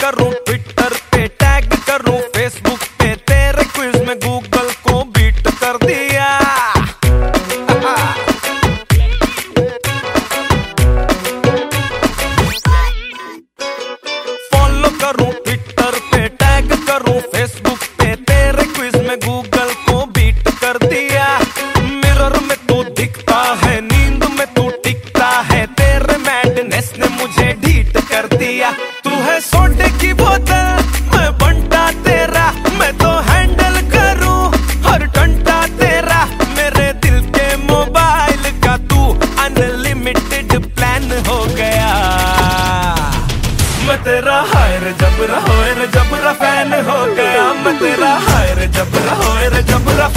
करो ट्विटर पे टैग करो फेसबुक तेरा हायर जबरा होए जबरा फ़ैन हो गया मैं तेरा हायर जबरा होए जबरा